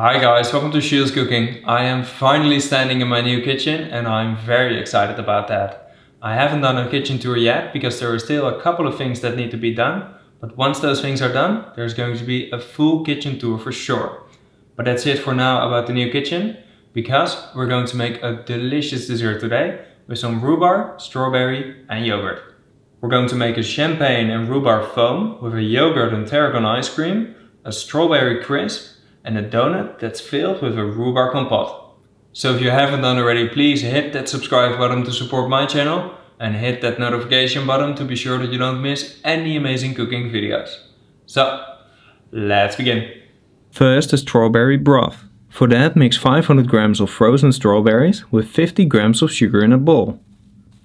Hi guys, welcome to Jules Cooking. I am finally standing in my new kitchen and I'm very excited about that. I haven't done a kitchen tour yet because there are still a couple of things that need to be done. But once those things are done, there's going to be a full kitchen tour for sure. But that's it for now about the new kitchen because we're going to make a delicious dessert today with some rhubarb, strawberry and yogurt. We're going to make a champagne and rhubarb foam with a yogurt and tarragon ice cream, a strawberry crisp and a donut that's filled with a rhubarb compote. So if you haven't done already, please hit that subscribe button to support my channel and hit that notification button to be sure that you don't miss any amazing cooking videos. So, let's begin. First, the strawberry broth. For that, mix 500 grams of frozen strawberries with 50 grams of sugar in a bowl.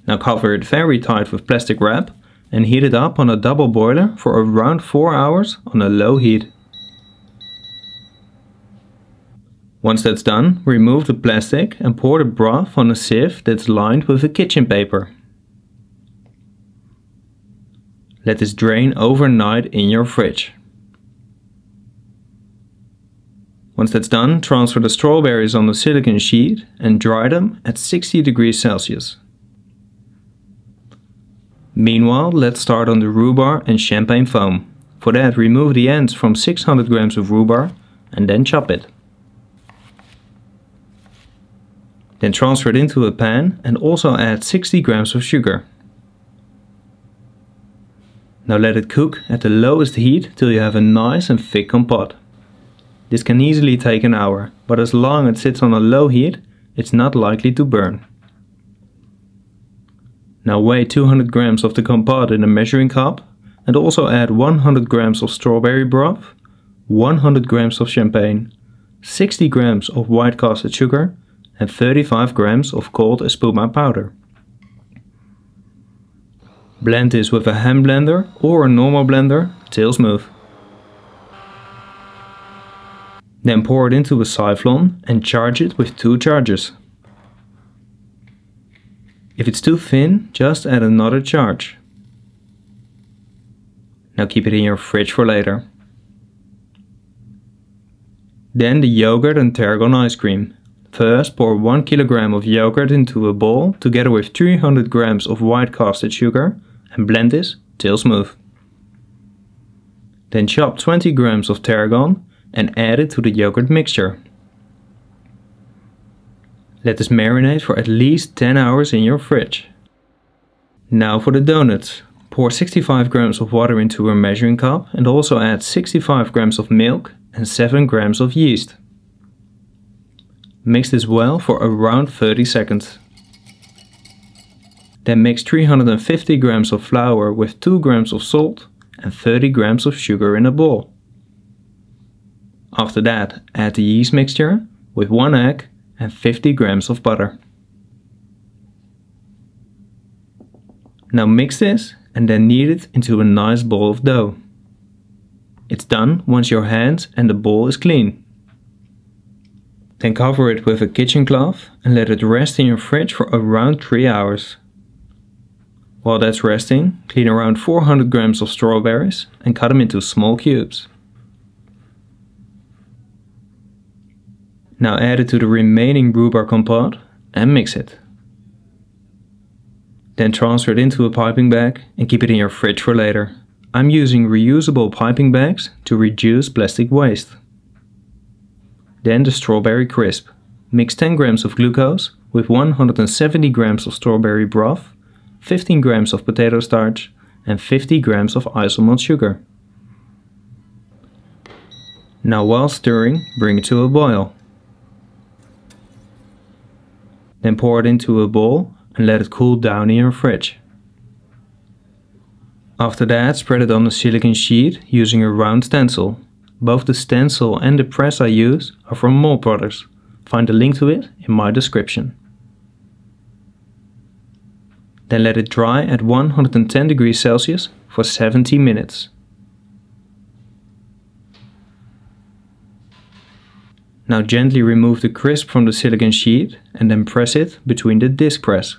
Now cover it very tight with plastic wrap and heat it up on a double boiler for around 4 hours on a low heat. Once that's done, remove the plastic and pour the broth on a sieve that's lined with a kitchen paper. Let this drain overnight in your fridge. Once that's done, transfer the strawberries on the silicon sheet and dry them at 60 degrees Celsius. Meanwhile, let's start on the rhubarb and champagne foam. For that, remove the ends from 600 grams of rhubarb and then chop it. Then transfer it into a pan and also add 60 grams of sugar. Now let it cook at the lowest heat till you have a nice and thick compote. This can easily take an hour, but as long as it sits on a low heat, it's not likely to burn. Now weigh 200 grams of the compote in a measuring cup and also add 100 grams of strawberry broth, 100 grams of champagne, 60 grams of white caster sugar and 35 grams of cold espuma powder. Blend this with a hand blender or a normal blender till smooth. Then pour it into a siphon and charge it with two charges. If it's too thin, just add another charge. Now keep it in your fridge for later. Then the yogurt and tarragon ice cream. First, pour 1 kg of yogurt into a bowl together with 300 grams of white caster sugar and blend this till smooth. Then chop 20 grams of tarragon and add it to the yogurt mixture. Let this marinate for at least 10 hours in your fridge. Now for the donuts. Pour 65 grams of water into a measuring cup and also add 65 grams of milk and 7 grams of yeast. Mix this well for around 30 seconds. Then mix 350 grams of flour with 2 grams of salt and 30 grams of sugar in a bowl. After that, add the yeast mixture with 1 egg and 50 grams of butter. Now mix this and then knead it into a nice ball of dough. It's done once your hands and the bowl is clean. Then cover it with a kitchen cloth and let it rest in your fridge for around 3 hours. While that's resting, clean around 400 grams of strawberries and cut them into small cubes. Now add it to the remaining rhubarb compote and mix it. Then transfer it into a piping bag and keep it in your fridge for later. I'm using reusable piping bags to reduce plastic waste. Then the strawberry crisp. Mix 10 grams of glucose with 170 grams of strawberry broth, 15 grams of potato starch and 50 grams of isomalt sugar. Now while stirring, bring it to a boil. Then pour it into a bowl and let it cool down in your fridge. After that, spread it on a silicon sheet using a round stencil. Both the stencil and the press I use are from Mold Brothers. Find a link to it in my description. Then let it dry at 110 degrees Celsius for 70 minutes. Now gently remove the crisp from the silicon sheet and then press it between the disc press.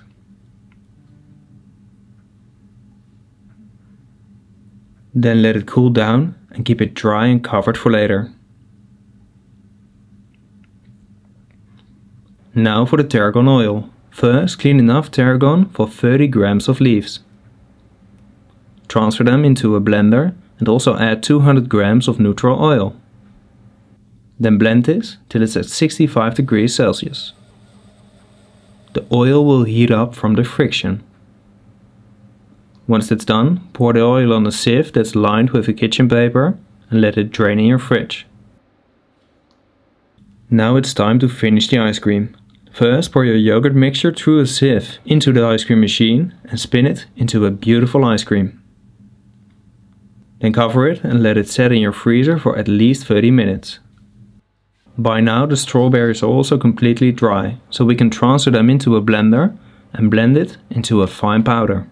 Then let it cool down and keep it dry and covered for later. Now for the tarragon oil. First clean enough tarragon for 30 grams of leaves. Transfer them into a blender and also add 200 grams of neutral oil. Then blend this till it's at 65 degrees Celsius. The oil will heat up from the friction. Once that's done, pour the oil on a sieve that's lined with a kitchen paper and let it drain in your fridge. Now it's time to finish the ice cream. First pour your yogurt mixture through a sieve into the ice cream machine and spin it into a beautiful ice cream. Then cover it and let it set in your freezer for at least 30 minutes. By now the strawberries are also completely dry, so we can transfer them into a blender and blend it into a fine powder.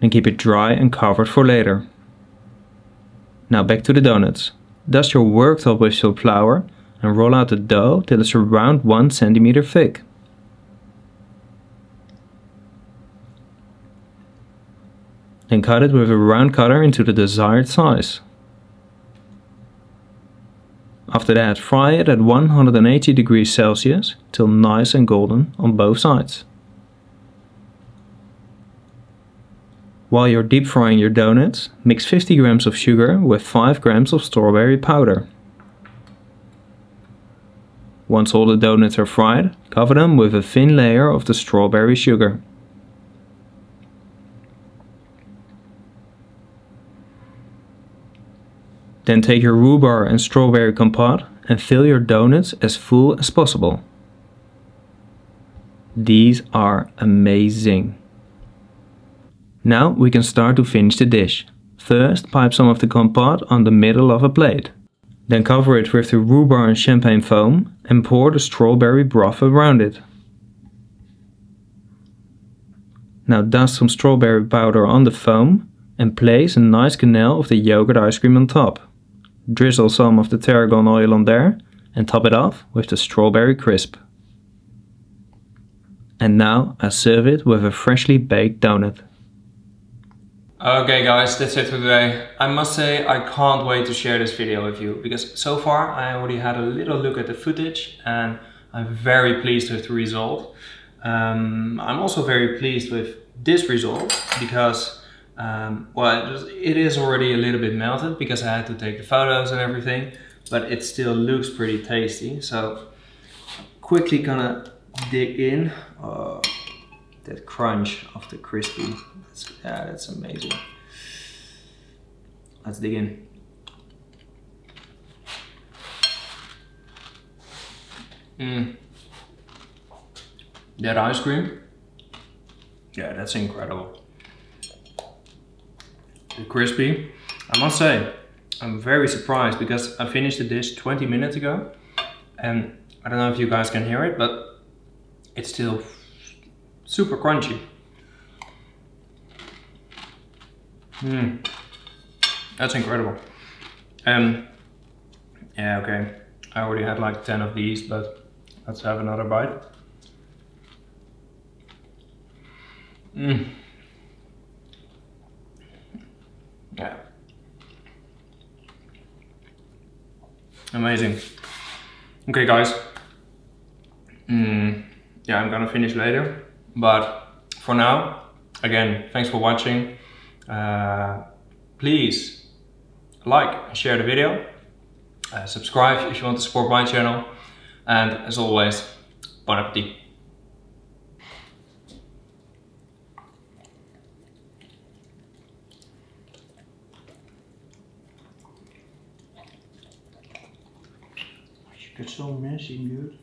And keep it dry and covered for later. Now back to the donuts. Dust your worktop with some flour and roll out the dough till it's around 1 centimeter thick. Then cut it with a round cutter into the desired size. After that, fry it at 180 degrees Celsius till nice and golden on both sides. While you're deep frying your donuts, mix 50 grams of sugar with 5 grams of strawberry powder. Once all the donuts are fried, cover them with a thin layer of the strawberry sugar. Then take your rhubarb and strawberry compote and fill your donuts as full as possible. These are amazing. Now we can start to finish the dish. First pipe some of the compote on the middle of a plate. Then cover it with the rhubarb and champagne foam and pour the strawberry broth around it. Now dust some strawberry powder on the foam and place a nice quenelle of the yogurt ice cream on top. Drizzle some of the tarragon oil on there and top it off with the strawberry crisp. And now I serve it with a freshly baked donut. Okay guys, that's it for today. I must say I can't wait to share this video with you because so far I already had a little look at the footage and I'm very pleased with the result. Um, I'm also very pleased with this result because um, well it is already a little bit melted because I had to take the photos and everything but it still looks pretty tasty so quickly gonna dig in. Uh, that crunch of the crispy. That's, yeah, that's amazing. Let's dig in. Mm. That ice cream, yeah, that's incredible. The crispy, I must say, I'm very surprised because I finished the dish 20 minutes ago and I don't know if you guys can hear it, but it's still super crunchy. Mmm, that's incredible. Um, yeah, okay. I already had like 10 of these, but let's have another bite. Mmm. Yeah. Amazing. Okay, guys. Mm, yeah, I'm gonna finish later. But for now, again, thanks for watching. Uh, please like and share the video. Uh, subscribe if you want to support my channel. And as always, bon appetit. It's so messy, dude.